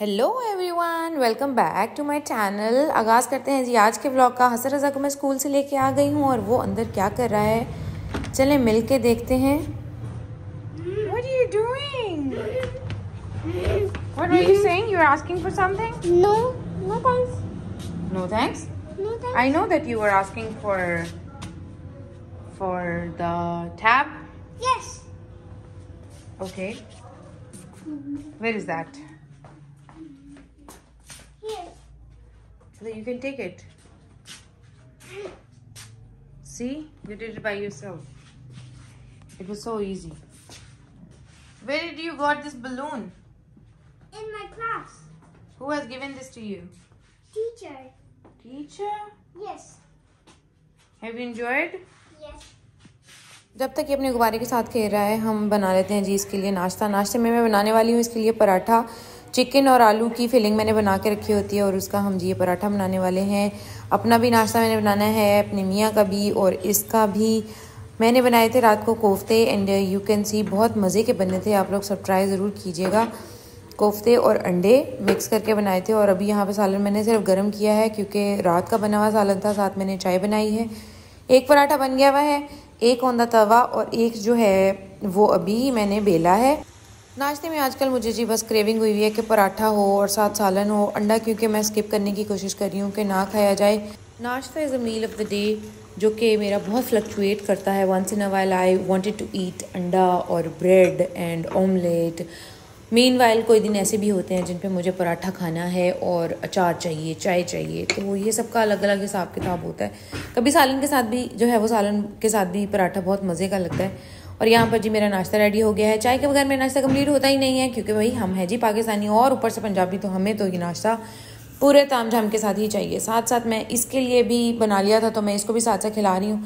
Hello everyone welcome back to my channel आगाज़ करते हैं जी आज के व्लॉग का हसन रज़ा को मैं स्कूल से लेके आ गई हूँ और वो अंदर क्या कर रहा है चलें मिल के देखते हैं What are you doing? What were you saying? You were asking for something? No, no thanks. No thanks. No thanks. I know that you were asking for for the tab. Yes. Okay. Where is that? So that you can take it. See, you did it by yourself. It was so easy. Where did you got this balloon? In my class. Who has given this to you? Teacher. Teacher. Yes. Have you enjoyed? Yes. जब तक ये अपने गुब्बारे के साथ खेल रहा है हम बना लेते हैं जी इसके लिए नाश्ता नाश्ते में मैं बनाने वाली हूँ इसके लिए पराठा चिकन और आलू की फिलिंग मैंने बना के रखी होती है और उसका हम जी पराठा बनाने वाले हैं। अपना भी नाश्ता मैंने बनाना है, अपने मियाँ का भी और इसका भी। मैंने बनाए थे रात को कोफ्ते एंड यू कैन सी बहुत मज़े के बने थे। आप लोग सब ट्राई ज़रूर कीजिएगा। कोफ्ते और अंडे मिक्स करके बनाए थे और अभी यहाँ पे सालन मैंने सिर्फ़ गर्म किया है क्योंकि रात का बना हुआ सालन था, साथ मैंने चाय बनाई है। एक पराठा बन गया हुआ है, एक औंदा तवा और एक जो है वो अभी मैंने बेला है। नाश्ते में आजकल मुझे जी बस क्रेविंग हुई है कि पराठा हो और साथ सालन हो, अंडा क्योंकि मैं स्किप करने की कोशिश कर रही हूँ कि ना खाया जाए। नाश्ता is a meal of the day जो कि मेरा बहुत फ्लक्चुएट करता है। Once in a while I wanted to eat अंडा और bread and omelette meanwhile कोई दिन ऐसे भी होते हैं जिन पे मुझे पराठा खाना है और अचार चाहिए, चाय चाहिए तो ये सब का अलग अलग हिसाब किताब होता है। कभी सालन के साथ भी, जो है वो सालन के साथ भी पराठा बहुत मज़े का लगता है। और यहाँ पर जी मेरा नाश्ता रेडी हो गया है। चाय के बगैर मेरा नाश्ता कंप्लीट होता ही नहीं है, क्योंकि भाई हम हैं जी पाकिस्तानी और ऊपर से पंजाबी तो हमें तो ये नाश्ता पूरे ताम झाम के साथ ही चाहिए। साथ साथ मैं इसके लिए भी बना लिया था तो मैं इसको भी साथ साथ खिला रही हूँ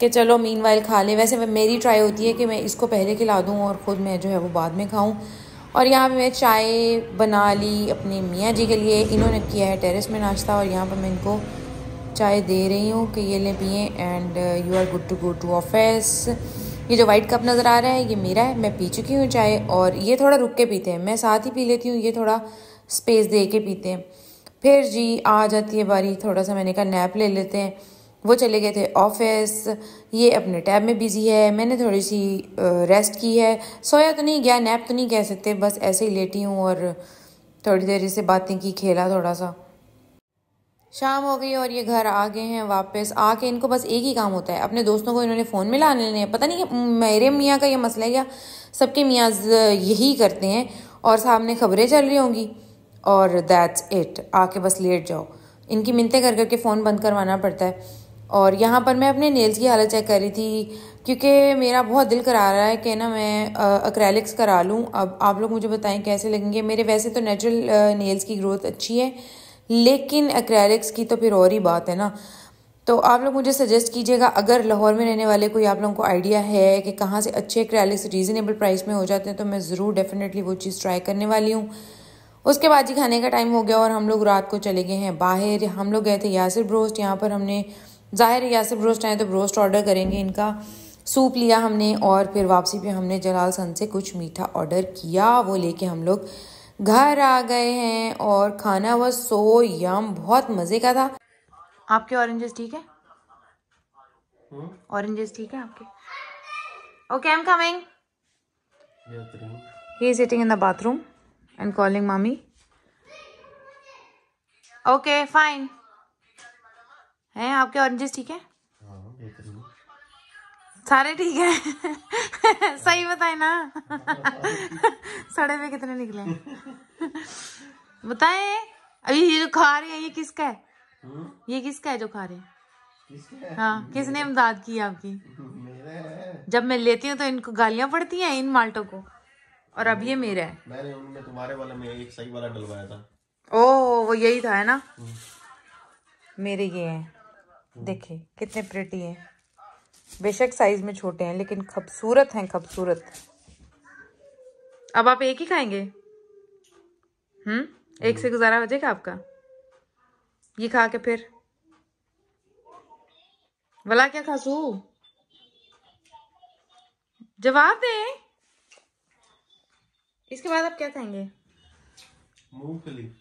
कि चलो मीन वाइल खा लें। वैसे मेरी ट्राई होती है कि मैं इसको पहले खिला दूँ और ख़ुद मैं जो है वो बाद में खाऊँ। और यहाँ पे मैं चाय बना ली अपने मियाँ जी के लिए। इन्होंने किया है टेरेस में नाश्ता और यहाँ पर मैं इनको चाय दे रही हूँ कि ये लें पिए and you are good to go to office ये जो वाइट कप नज़र आ रहा है, ये मेरा है, मैं पी चुकी हूँ चाय और ये थोड़ा रुक के पीते हैं। मैं साथ ही पी लेती हूँ, ये थोड़ा स्पेस दे के पीते हैं। फिर जी, आ जाती है बारी, थोड़ा सा मैंने कहा नैप ले लेते हैं। वो चले गए थे ऑफ़िस ये अपने टैब में बिज़ी है, मैंने थोड़ी सी रेस्ट की है। सोया तो नहीं गया नैप तो नहीं कह सकते, बस ऐसे ही लेटी हूँ और थोड़ी देर से बातें की, खेला थोड़ा सा। शाम हो गई और ये घर आ गए हैं वापस। आके इनको बस एक ही काम होता है। अपने दोस्तों को इन्होंने फ़ोन में लाने। लेने पता नहीं, मेरे मियाँ का ये मसला है या सबके मियाँ यही करते हैं और सामने खबरें चल रही होंगी। और दैट्स इट आके बस लेट जाओ। इनकी मिनतें कर करके फ़ोन बंद करवाना पड़ता है। और यहाँ पर मैं अपने नेल्स की हालत चेक कर रही थी, क्योंकि मेरा बहुत दिल करा रहा है कि ना मैं अक्रैलिक्स करा लूँ। अब आप लोग मुझे बताएँ कैसे लगेंगे? मेरे वैसे तो नेचुरल नेल्स की ग्रोथ अच्छी है। लेकिन एक्रेलिक्स की तो फिर और ही बात है ना। तो आप लोग मुझे सजेस्ट कीजिएगा, अगर लाहौर में रहने वाले कोई आप लोगों को आइडिया है कि कहाँ से अच्छे एक्रेलिक्स रीज़नेबल प्राइस में हो जाते हैं तो मैं ज़रूर डेफिनेटली वो चीज़ ट्राई करने वाली हूँ। उसके बाद जी खाने का टाइम हो गया और हम लोग रात को चले गए हैं बाहर। हम लोग गए थे यासिर ब्रोस्ट यहाँ पर हमने, ज़ाहिर यासिर ब्रोस्ट आए तो ब्रोस्ट ऑर्डर करेंगे इनका। सूप लिया हमने और फिर वापसी पे हमने जलाल सन से कुछ मीठा ऑर्डर किया, वो लेके हम लोग घर आ गए हैं और खाना वह सो यम बहुत मज़े का था। आपके ऑरेंजेस ठीक है? ऑरेंजेस ठीक है आपके? Okay I am coming he is sitting in the bathroom and calling मामी ओके फाइन हैं आपके ऑरेंजेस ठीक है? सारे ठीक है। सही बताए ना। सड़े हुए कितने निकले बताए। अभी ये जो खा रहे हैं ये किसका है? हुँ? ये किसका है जो खा रहे हैं? हाँ? किसने इमदाद की आपकी? जब मैं लेती हूँ तो इनको गालियाँ पड़ती हैं इन माल्टों को। और अब ये मेरा है। मैंने उनमें तुम्हारे वाले में एक सही वाला डलवाया था। ओ वो यही था है ना? मेरे ये हैं। देखे कितने प्रिटी हैं। बेशक साइज़ में छोटे हैं लेकिन खूबसूरत हैं खूबसूरत। अब आप एक ही खाएँगे? हम्म? एक से गुजारा हो जाएगा आपका? ये खा के फिर? भला क्या खासू? जवाब दे। इसके बाद आप क्या खाएँगे? मूंगफली।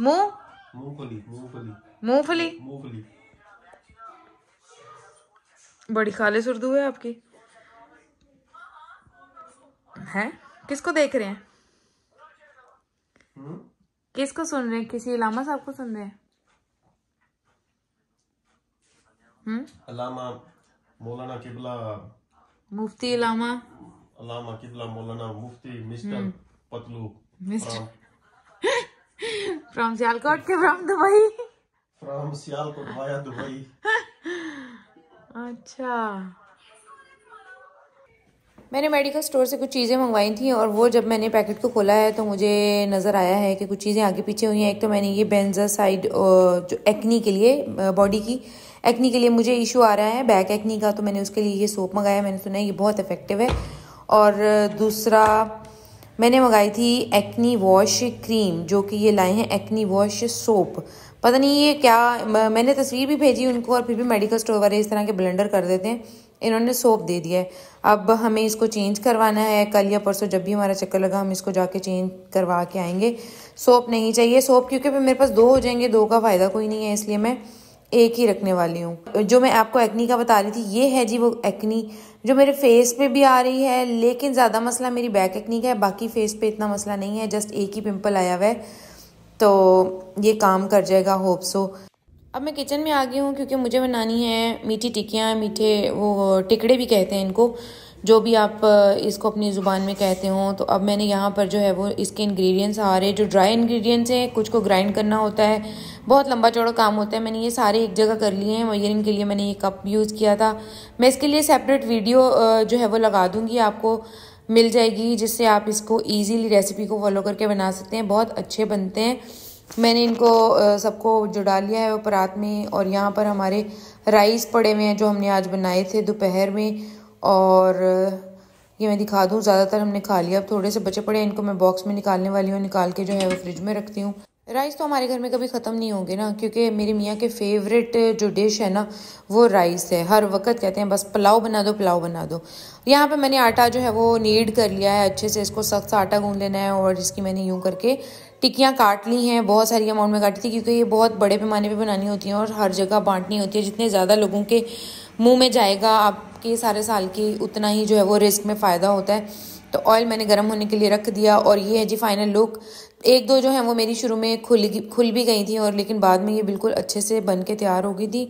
मूंगफली मूंगफली। मूंगफली? मूंगफली। बड़ी खालिश उर्दू है आपकी? हैं? किसको देख रहे हैं? हम्म? किसको सुन रहे हैं? किसी इलामा साहब को सुन रहे हैं? हम्म? अलामा मौलाना किबला मुफ्ती इलामा अलामा किबला मौलाना मुफ्ती mister Patlu mister from Sialkot के from Dubai. From Sialkot via Dubai. अच्छा। मैंने मेडिकल स्टोर से कुछ चीज़ें मंगवाई थी और वो जब मैंने पैकेट को खोला है तो मुझे नज़र आया है कि कुछ चीज़ें आगे पीछे हुई हैं। एक तो मैंने ये बेंजा साइड जो एक्नी के लिए बॉडी की एक्नी के लिए मुझे इशू आ रहा है। बैक एक्नी का तो मैंने उसके लिए ये सोप मंगाया, मैंने सुना है ये बहुत इफ़ेक्टिव है। और दूसरा, मैंने मंगाई थी एक्नी वॉश क्रीम जो कि ये लाए हैं एक्नी वॉश सोप पता नहीं ये क्या मैंने तस्वीर भी भेजी उनको और फिर भी मेडिकल स्टोर वाले इस तरह के ब्लेंडर कर देते हैं। इन्होंने सोप दे दिया है। अब हमें इसको चेंज करवाना है। कल या परसों जब भी हमारा चक्कर लगा, हम इसको जाके चेंज करवा के आएँगे। सोप नहीं चाहिए सोप क्योंकि फिर मेरे पास दो हो जाएँगे, दो का फ़ायदा कोई नहीं है, इसलिए मैं एक ही रखने वाली हूँ। जो मैं आपको एक्नी का बता रही थी, ये है जी वो एक्नी जो मेरे फेस पे भी आ रही है, लेकिन ज़्यादा मसला मेरी बैक एक्नी का है, बाकी फेस पे इतना मसला नहीं है जस्ट एक ही पिंपल आया हुआ है। तो ये काम कर जाएगा होप सो अब मैं किचन में आ गई हूँ क्योंकि मुझे बनानी है मीठी टिकियाँ मीठे वो टिकड़े भी कहते हैं इनको, जो भी आप, इसको अपनी ज़ुबान में कहते हो। तो अब मैंने यहाँ पर जो है वो इसके इंग्रेडिएंट्स आ रहे जो ड्राई इंग्रेडिएंट्स हैं, कुछ को ग्राइंड करना होता है। बहुत लंबा चौड़ा काम होता है। मैंने ये सारे एक जगह कर लिए हैं। वयरिंग के लिए मैंने ये कप यूज़ किया था। मैं इसके लिए सेपरेट वीडियो जो है वो लगा दूँगी आपको। मिल जाएगी, जिससे आप इसको ईजीली रेसिपी को फॉलो करके बना सकते हैं। बहुत अच्छे बनते हैं। मैंने इनको सबको जुड़ा लिया है परात में, और यहाँ पर हमारे राइस पड़े हुए हैं जो हमने आज बनाए थे दोपहर में। और, ये मैं दिखा दूँ, ज़्यादातर हमने खा लिया। अब थोड़े से बचे पड़े हैं, इनको मैं बॉक्स में निकालने वाली हूँ, निकाल के जो है वो फ्रिज में रखती हूँ। राइस तो हमारे घर में कभी ख़त्म नहीं होंगे ना, क्योंकि मेरे मियाँ के फेवरेट जो डिश है ना, वो राइस है। हर वक्त कहते हैं, बस पुलाव बना दो, पुलाव बना दो। यहाँ पे मैंने आटा जो है, वो नीड कर लिया है, अच्छे से इसको सख्त आटा गूंद लेना है, और इसकी मैंने यूँ करके टिक्कियाँ काट ली हैं, बहुत सारी अमाउंट में काटी थी, क्योंकि ये बहुत बड़े पैमाने पर बनानी होती हैं, और हर जगह बांटनी होती है। जितने ज़्यादा लोगों के मुँह में जाएगा, आपके सारे साल की उतना ही जो है, वो रिस्क में फ़ायदा होता है। तो ऑयल मैंने गर्म होने के लिए रख दिया, और ये है जी फाइनल लुक एक दो जो है वो मेरी शुरू में खुल खुल भी गई थी और लेकिन बाद में ये बिल्कुल अच्छे से बन के तैयार हो गई थी।